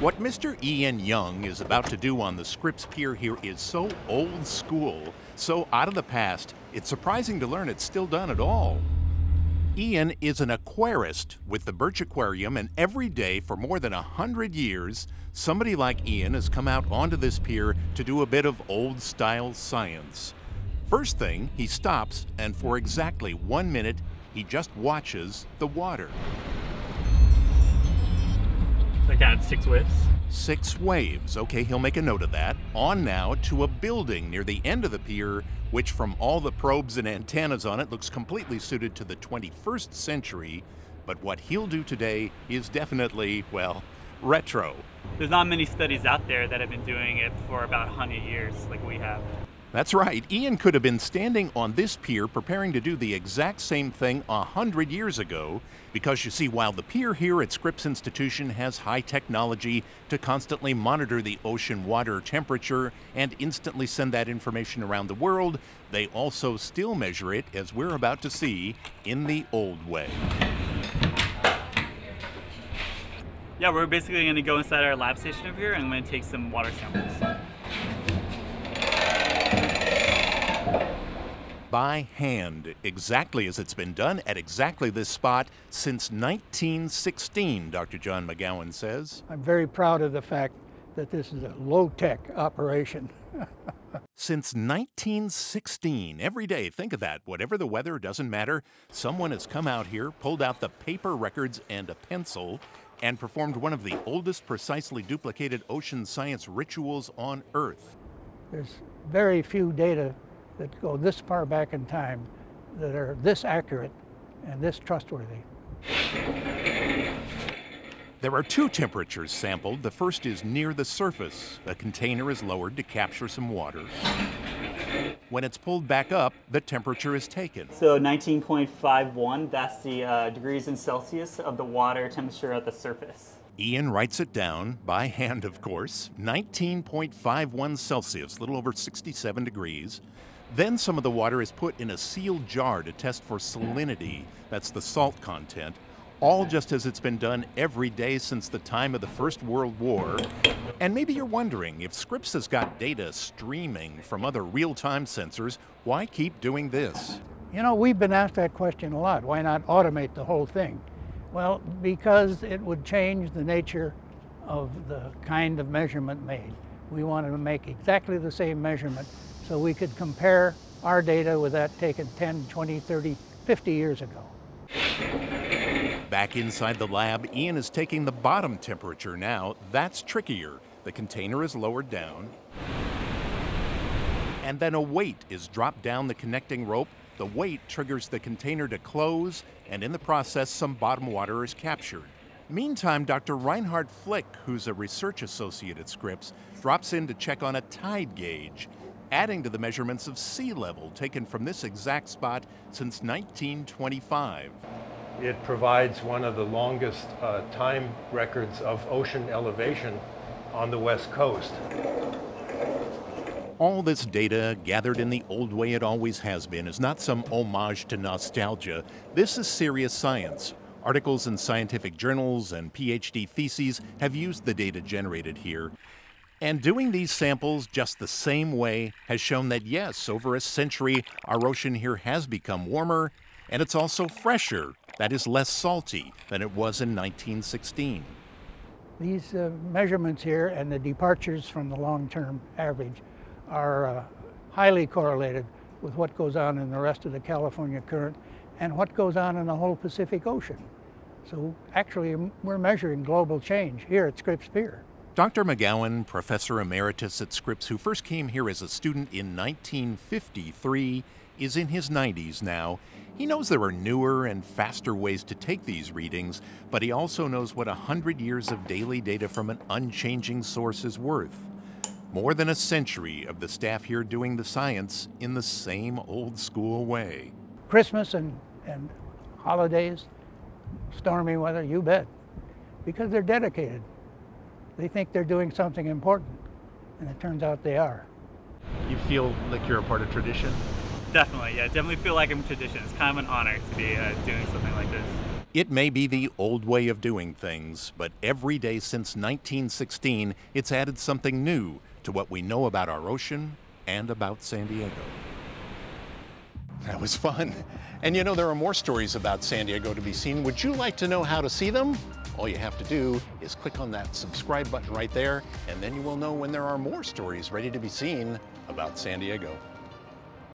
What Mr. Ian Young is about to do on the Scripps Pier here is so old school, so out of the past, it's surprising to learn it's still done at all. Ian is an aquarist with the Birch Aquarium, and every day for more than a hundred years, somebody like Ian has come out onto this pier to do a bit of old style science. First thing, he stops, and for exactly one minute, he just watches the water. I counted six waves. Six waves. Okay, he'll make a note of that. On now to a building near the end of the pier, which from all the probes and antennas on it looks completely suited to the 21st century. But what he'll do today is definitely, well, retro. There's not many studies out there that have been doing it for about 100 years like we have. That's right. Ian could have been standing on this pier preparing to do the exact same thing a hundred years ago. Because you see, while the pier here at Scripps Institution has high technology to constantly monitor the ocean water temperature and instantly send that information around the world, they also still measure it, as we're about to see, in the old way. Yeah, we're basically going to go inside our lab station over here and I'm going to take some water samples. By hand, exactly as it's been done at exactly this spot since 1916, Dr. John McGowan says. I'm very proud of the fact that this is a low tech operation. Since 1916, every day, think of that, whatever the weather, doesn't matter, someone has come out here, pulled out the paper records and a pencil, and performed one of the oldest precisely duplicated ocean science rituals on Earth. There's very few data that go this far back in time that are this accurate and this trustworthy. There are two temperatures sampled. The first is near the surface. A container is lowered to capture some water. When it's pulled back up, the temperature is taken. So 19.51, that's the uh, degrees in Celsius of the water temperature at the surface. Ian writes it down, by hand of course, 19.51 Celsius, a little over 67 degrees. Then some of the water is put in a sealed jar to test for salinity, that's the salt content, all just as it's been done every day since the time of the First World War. And maybe you're wondering if Scripps has got data streaming from other real time sensors, why keep doing this? You know, we've been asked that question a lot. Why not automate the whole thing? Well, because it would change the nature of the kind of measurement made. We wanted to make exactly the same measurement so we could compare our data with that taken 10, 20, 30, 50 years ago. Back inside the lab, Ian is taking the bottom temperature now. That's trickier. The container is lowered down. And then a weight is dropped down the connecting rope. The weight triggers the container to close, and in the process, some bottom water is captured. Meantime, Dr. Reinhard Flick, who's a research associate at Scripps, drops in to check on a tide gauge adding to the measurements of sea level taken from this exact spot since 1925. It provides one of the longest uh, time records of ocean elevation on the west coast. All this data, gathered in the old way it always has been, is not some homage to nostalgia. This is serious science. Articles in scientific journals and PhD theses have used the data generated here and doing these samples just the same way has shown that yes, over a century, our ocean here has become warmer, and it's also fresher, that is less salty, than it was in 1916. These uh, measurements here and the departures from the long-term average are uh, highly correlated with what goes on in the rest of the California current and what goes on in the whole Pacific Ocean. So actually, we're measuring global change here at Scripps Pier. Dr. McGowan, professor emeritus at Scripps, who first came here as a student in 1953, is in his 90s now. He knows there are newer and faster ways to take these readings, but he also knows what 100 years of daily data from an unchanging source is worth. More than a century of the staff here doing the science in the same old school way. Christmas and, and holidays, stormy weather, you bet, because they're dedicated they think they're doing something important, and it turns out they are. You feel like you're a part of tradition? Definitely, yeah. Definitely feel like I'm tradition. It's kind of an honor to be uh, doing something like this. It may be the old way of doing things, but every day since 1916, it's added something new to what we know about our ocean and about San Diego. That was fun. And you know, there are more stories about San Diego to be seen. Would you like to know how to see them? All you have to do is click on that subscribe button right there, and then you will know when there are more stories ready to be seen about San Diego.